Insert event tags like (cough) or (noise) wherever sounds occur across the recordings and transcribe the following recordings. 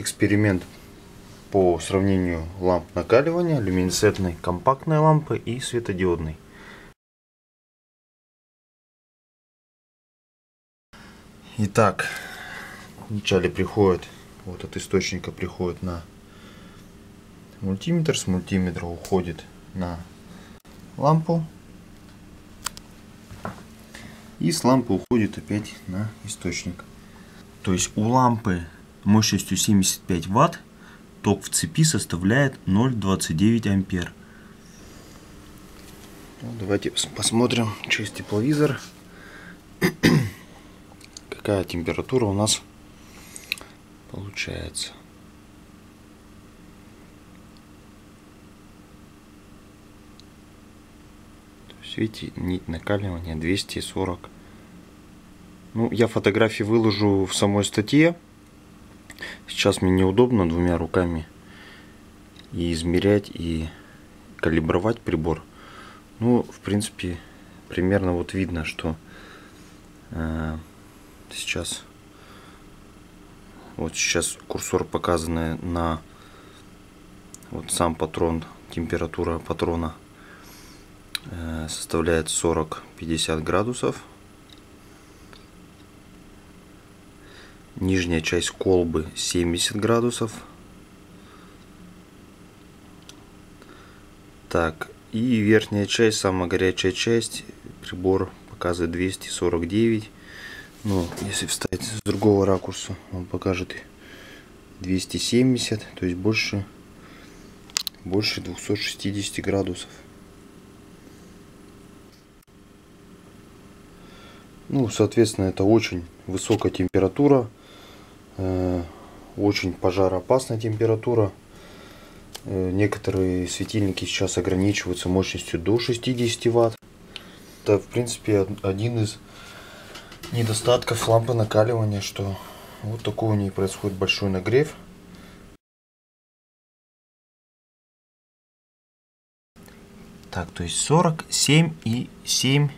эксперимент по сравнению ламп накаливания, люминесцентной компактной лампы и светодиодной. Итак, вначале приходит, вот от источника приходит на мультиметр, с мультиметра уходит на лампу и с лампы уходит опять на источник. То есть у лампы мощностью 75 ватт ток в цепи составляет 0,29 ампер. Ну, давайте посмотрим через тепловизор, (clears throat) какая температура у нас получается. видите, нить накаливания 240. Ну, я фотографии выложу в самой статье. Сейчас мне неудобно двумя руками и измерять, и калибровать прибор. Ну, в принципе, примерно вот видно, что э, сейчас вот сейчас курсор показанный на вот сам патрон, температура патрона Э, составляет 40-50 градусов. Нижняя часть колбы 70 градусов. Так, и верхняя часть, самая горячая часть, прибор показывает 249. Ну, если встать с другого ракурса, он покажет 270, то есть больше, больше 260 градусов. Ну, соответственно, это очень высокая температура, очень пожароопасная температура. Э, некоторые светильники сейчас ограничиваются мощностью до 60 Вт. Это, в принципе, один из недостатков лампы накаливания, что вот такой у нее происходит большой нагрев. Так, то есть 47 и 7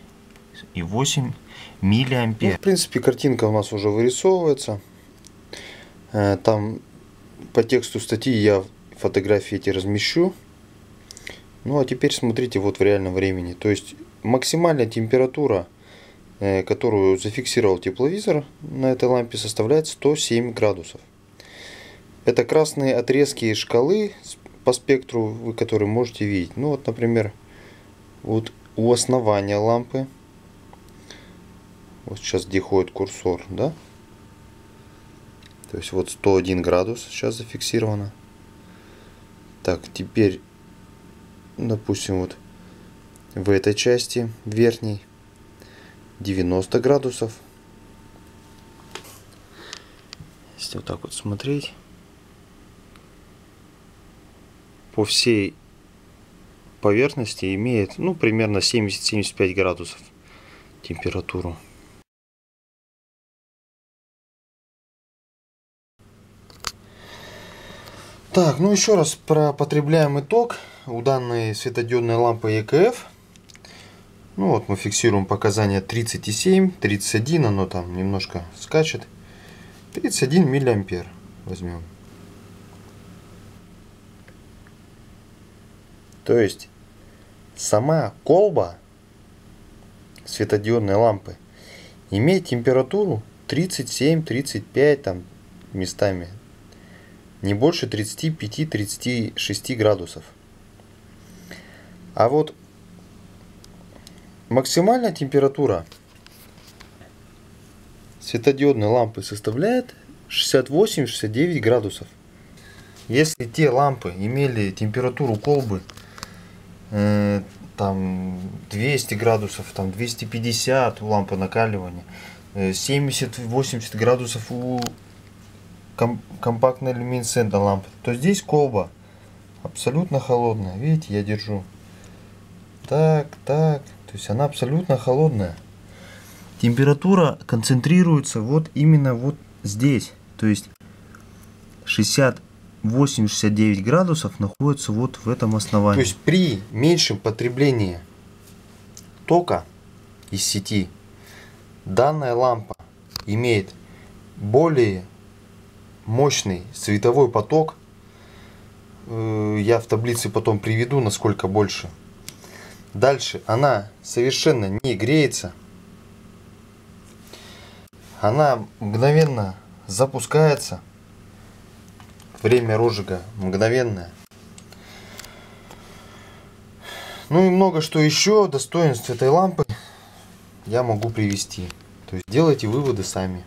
и 8 миллиампер. Ну, в принципе, картинка у нас уже вырисовывается. Э, там по тексту статьи я фотографии эти размещу. Ну а теперь смотрите вот в реальном времени. То есть максимальная температура, э, которую зафиксировал тепловизор на этой лампе, составляет 107 градусов. Это красные отрезки шкалы по спектру, вы которые можете видеть. Ну вот, например, вот у основания лампы вот сейчас где ходит курсор, да? То есть вот 101 градус сейчас зафиксировано. Так, теперь, допустим, вот в этой части верхней 90 градусов. Если вот так вот смотреть, по всей поверхности имеет ну примерно 70-75 градусов температуру. Так, ну еще раз про потребляемый ток у данной светодиодной лампы EKF. Ну вот мы фиксируем показания 37, 31, оно там немножко скачет. 31 миллиампер возьмем. То есть сама колба светодиодной лампы имеет температуру 37-35 там местами не больше 35-36 градусов. А вот максимальная температура светодиодной лампы составляет 68-69 градусов. Если те лампы имели температуру колбы э, там 200 градусов, там 250 у лампы накаливания, 70-80 э, градусов у ком компактная люминесцентная лампа, то здесь колба абсолютно холодная. Видите, я держу. Так, так. То есть она абсолютно холодная. Температура концентрируется вот именно вот здесь. То есть 68-69 градусов находится вот в этом основании. То есть при меньшем потреблении тока из сети данная лампа имеет более мощный световой поток. Э, я в таблице потом приведу, насколько больше. Дальше она совершенно не греется. Она мгновенно запускается. Время розжига мгновенное. Ну и много что еще достоинств этой лампы я могу привести. То есть делайте выводы сами.